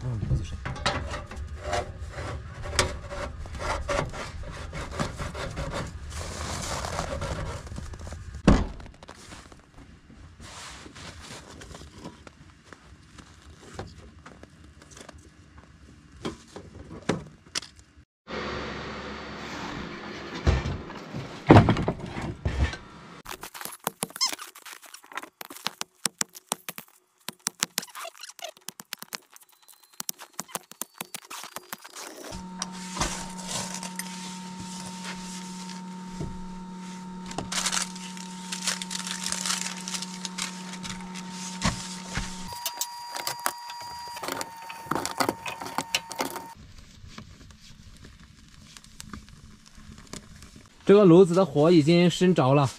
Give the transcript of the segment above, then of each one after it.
不用脖子水。这个炉子的火已经升着了，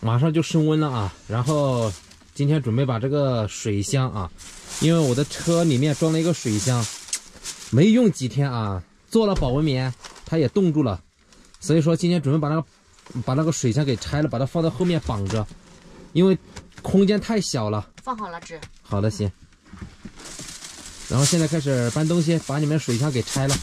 马上就升温了啊！然后今天准备把这个水箱啊，因为我的车里面装了一个水箱，没用几天啊，做了保温棉，它也冻住了，所以说今天准备把那个把那个水箱给拆了，把它放到后面绑着，因为空间太小了。放好了纸。好的，行。然后现在开始搬东西，把你们水箱给拆了。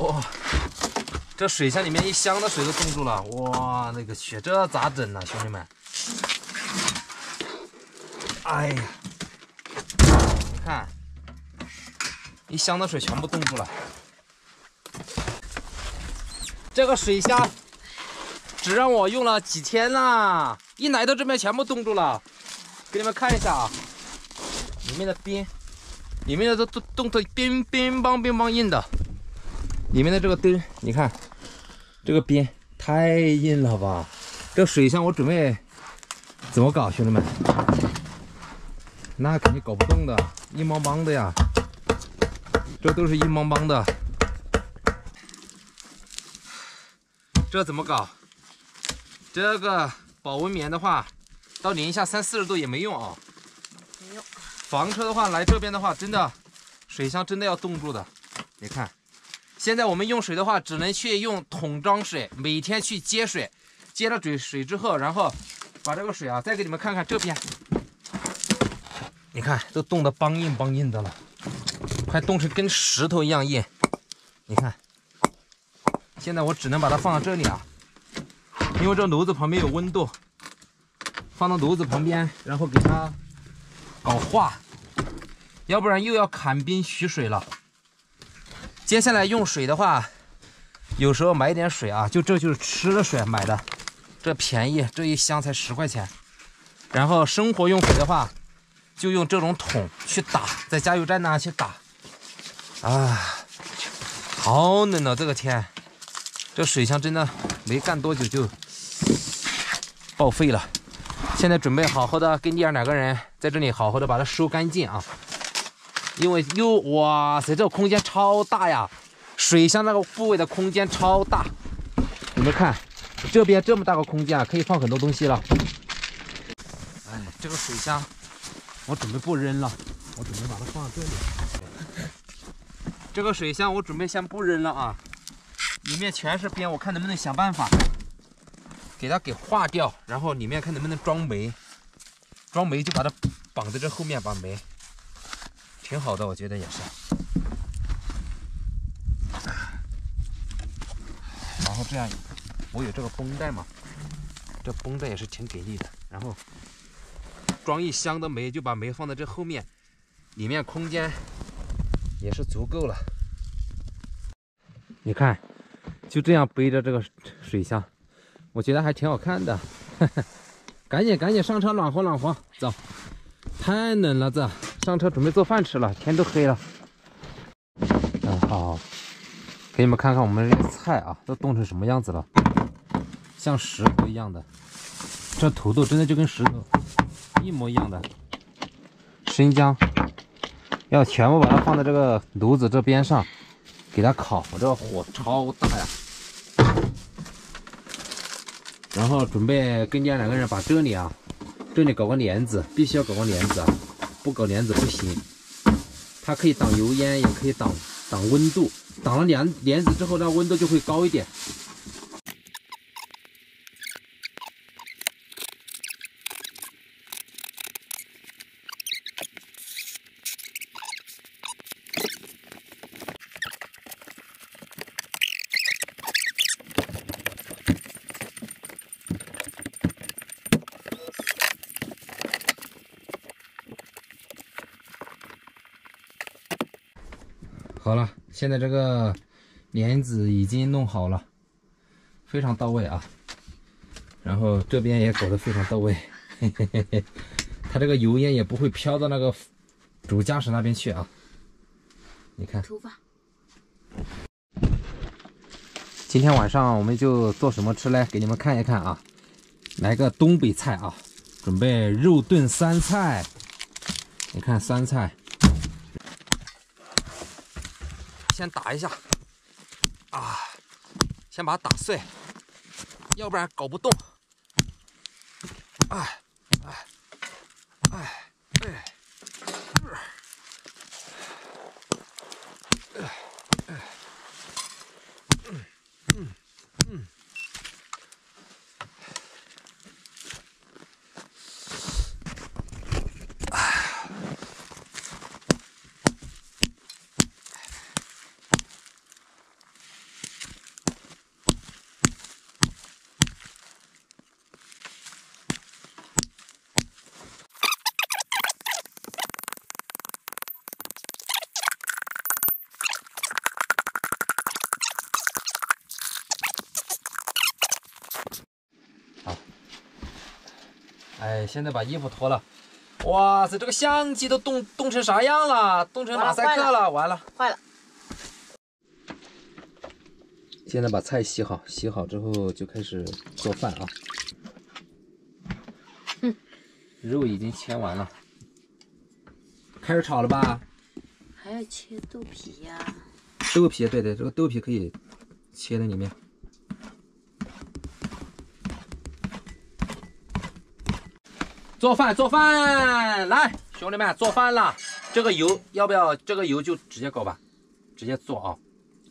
哇，这水箱里面一箱的水都冻住了，哇，那个去，这咋整呢，兄弟们？哎呀，你看，一箱的水全部冻住了。这个水箱只让我用了几天啦，一来到这边全部冻住了。给你们看一下啊，里面的冰，里面的都冻冻得冰冰邦冰邦硬的。里面的这个灯，你看，这个边太硬了吧？这水箱我准备怎么搞，兄弟们？那肯定搞不动的，硬邦邦的呀，这都是硬邦邦的。这怎么搞？这个保温棉的话，到零下三四十度也没用啊。没用。房车的话，来这边的话，真的水箱真的要冻住的。你看。现在我们用水的话，只能去用桶装水，每天去接水，接了水水之后，然后把这个水啊，再给你们看看这边，你看都冻得梆硬梆硬的了，快冻成跟石头一样硬。你看，现在我只能把它放到这里啊，因为这炉子旁边有温度，放到炉子旁边，然后给它搞化，要不然又要砍冰取水了。接下来用水的话，有时候买点水啊，就这就是吃的水买的，这便宜，这一箱才十块钱。然后生活用水的话，就用这种桶去打，在加油站呢去打。啊，好冷啊！这个天，这水箱真的没干多久就报废了。现在准备好好的跟丽儿两个人在这里好好的把它收干净啊。因为又哇塞，这个空间超大呀！水箱那个部位的空间超大，你们看，这边这么大个空间啊，可以放很多东西了。哎，这个水箱我准备不扔了，我准备把它放在这里。这个水箱我准备先不扔了啊，里面全是边，我看能不能想办法给它给化掉，然后里面看能不能装煤，装煤就把它绑在这后面，把煤。挺好的，我觉得也是。然后这样，我有这个绷带嘛，这绷带也是挺给力的。然后装一箱的煤，就把煤放在这后面，里面空间也是足够了。你看，就这样背着这个水箱，我觉得还挺好看的。赶紧赶紧上车暖和暖和，走，太冷了这。上车准备做饭吃了，天都黑了。嗯，好，给你们看看我们这些菜啊，都冻成什么样子了，像石头一样的。这土豆真的就跟石头一模一样的。生姜要全部把它放在这个炉子这边上，给它烤。我这个火超大呀。然后准备跟家两个人把这里啊这里搞个帘子，必须要搞个帘子啊，不搞帘子不行。它可以挡油烟，也可以挡挡温度。挡了帘帘子之后，那温度就会高一点。好了，现在这个帘子已经弄好了，非常到位啊。然后这边也搞得非常到位，嘿嘿嘿嘿，它这个油烟也不会飘到那个主驾驶那边去啊。你看，出发。今天晚上我们就做什么吃嘞？给你们看一看啊，来个东北菜啊，准备肉炖酸菜。你看酸菜。先打一下，啊，先把它打碎，要不然搞不动。哎，哎，现在把衣服脱了，哇塞，这个相机都冻冻成啥样了？冻成马赛克了，完了，坏了。现在把菜洗好，洗好之后就开始做饭啊。嗯，肉已经切完了，开始炒了吧？还要切豆皮呀？豆皮，对对，这个豆皮可以切在里面。做饭做饭，来，兄弟们做饭了。这个油要不要？这个油就直接搞吧，直接做啊。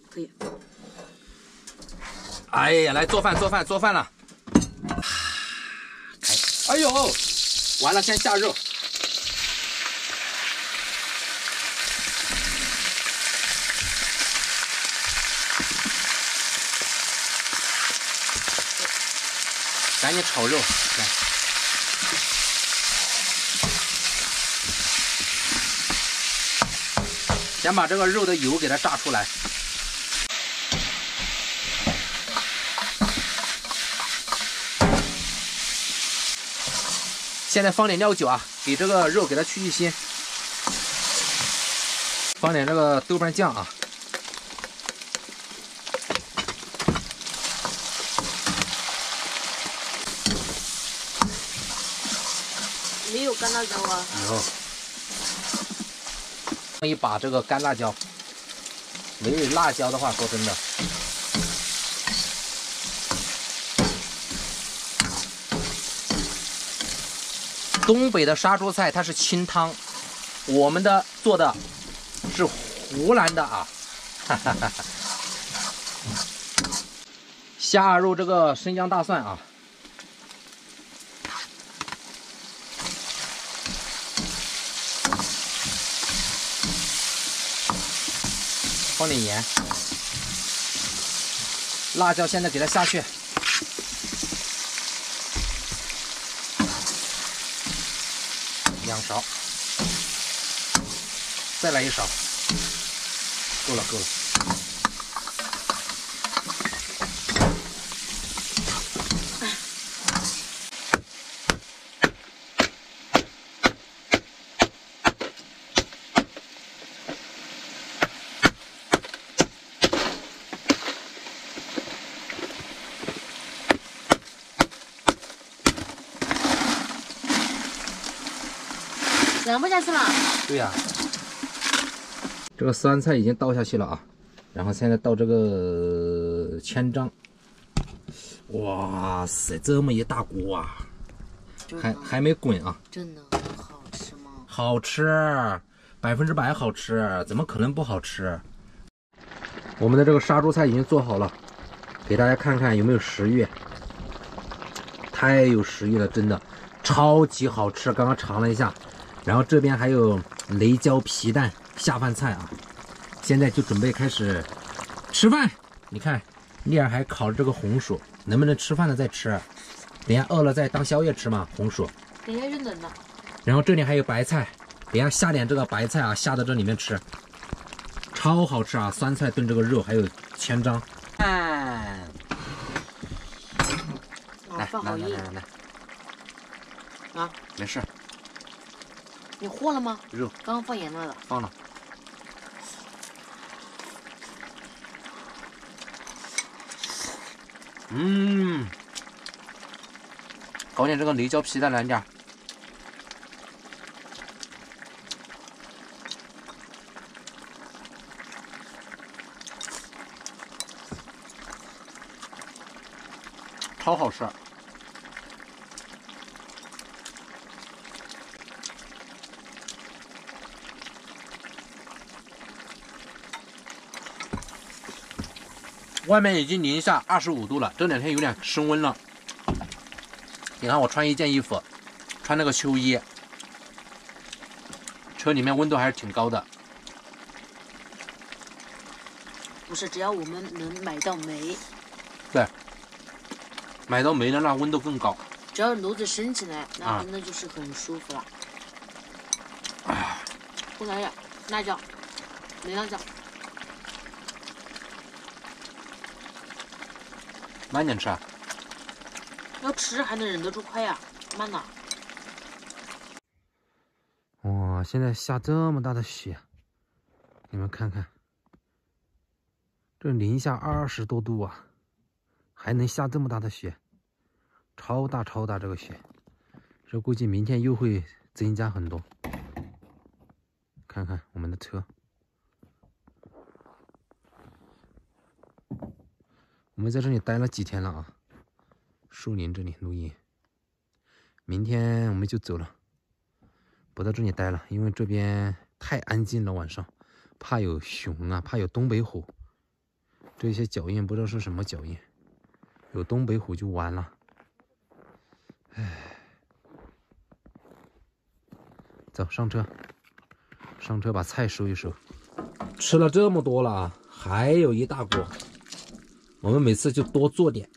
可以。哎呀，来做饭做饭做饭了。哎呦，完了，先下肉。赶紧炒肉，来。先把这个肉的油给它炸出来，现在放点料酒啊，给这个肉给它去去腥，放点这个豆瓣酱啊，没有干辣椒啊？有。一把这个干辣椒，没有辣椒的话，说真的，东北的杀猪菜它是清汤，我们的做的是湖南的啊，哈哈哈哈。下入这个生姜大蒜啊。放点盐，辣椒现在给它下去，两勺，再来一勺，够了够了。扔不下去了。对呀，这个酸菜已经倒下去了啊，然后现在倒这个千张。哇塞，这么一大锅啊！还还没滚啊，真的好吃吗？好吃，百分之百好吃，怎么可能不好吃？我们的这个杀猪菜已经做好了，给大家看看有没有食欲。太有食欲了，真的超级好吃。刚刚尝了一下，然后这边还有雷椒皮蛋下饭菜啊。现在就准备开始吃饭。你看，丽儿还烤着这个红薯，能不能吃饭了再吃？等下饿了再当宵夜吃嘛，红薯。等一下就冷了。然后这里还有白菜，等下下点这个白菜啊，下到这里面吃，超好吃啊！酸菜炖这个肉，还有千张。来来来来来，啊！没事，你和了吗？肉刚刚放盐了的。放了。嗯，搞点这个雷椒皮蛋来点。超好吃。外面已经零下二十五度了，这两天有点升温了。你看我穿一件衣服，穿那个秋衣，车里面温度还是挺高的。不是，只要我们能买到煤，对买到煤的那温度更高。只要炉子升起来，那、啊那就是很舒服了。哎，不来点辣椒，没辣椒。慢点吃啊。要吃还能忍得住快呀、慢呐。哇，现在下这么大的雪，你们看看，这零下二十多度啊，还能下这么大的雪，超大超大这个雪，这估计明天又会增加很多。看看我们的车，我们在这里待了几天了啊，树林这里录音，明天我们就走了。不在这里待了，因为这边太安静了，晚上怕有熊啊，怕有东北虎。这些脚印不知道是什么脚印，有东北虎就完了。唉，走上车，上车把菜收一收。吃了这么多了，还有一大锅，我们每次就多做点，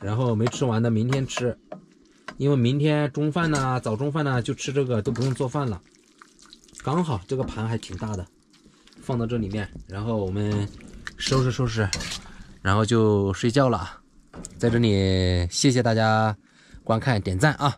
然后没吃完的明天吃。因为明天中饭呢、早中饭呢就吃这个，都不用做饭了。刚好这个盘还挺大的，放到这里面，然后我们收拾收拾，然后就睡觉了。在这里谢谢大家观看点赞啊！